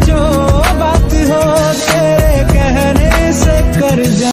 hecho